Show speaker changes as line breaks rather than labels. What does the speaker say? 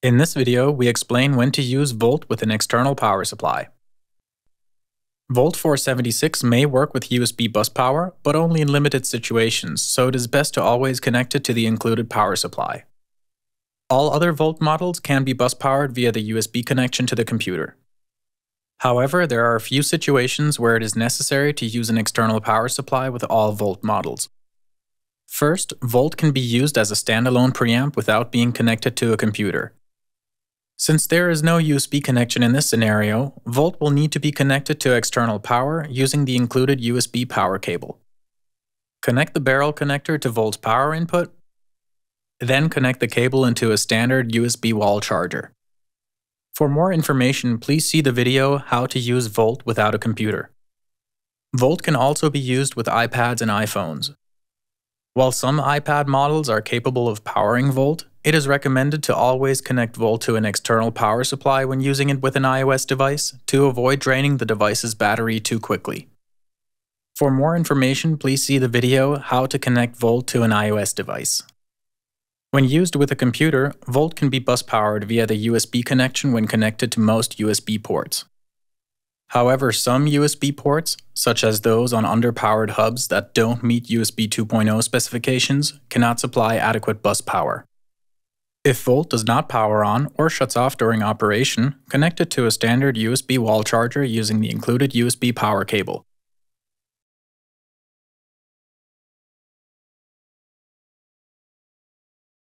In this video, we explain when to use Volt with an external power supply. Volt 476 may work with USB bus power, but only in limited situations, so it is best to always connect it to the included power supply. All other Volt models can be bus powered via the USB connection to the computer. However, there are a few situations where it is necessary to use an external power supply with all Volt models. First, Volt can be used as a standalone preamp without being connected to a computer. Since there is no USB connection in this scenario, Volt will need to be connected to external power using the included USB power cable. Connect the barrel connector to Volt's power input, then connect the cable into a standard USB wall charger. For more information, please see the video How to use Volt without a computer. Volt can also be used with iPads and iPhones. While some iPad models are capable of powering Volt, it is recommended to always connect Volt to an external power supply when using it with an iOS device to avoid draining the device's battery too quickly. For more information, please see the video How to connect Volt to an iOS device. When used with a computer, Volt can be bus powered via the USB connection when connected to most USB ports. However, some USB ports, such as those on underpowered hubs that don't meet USB 2.0 specifications, cannot supply adequate bus power. If Volt does not power on or shuts off during operation, connect it to a standard USB wall charger using the included USB power cable.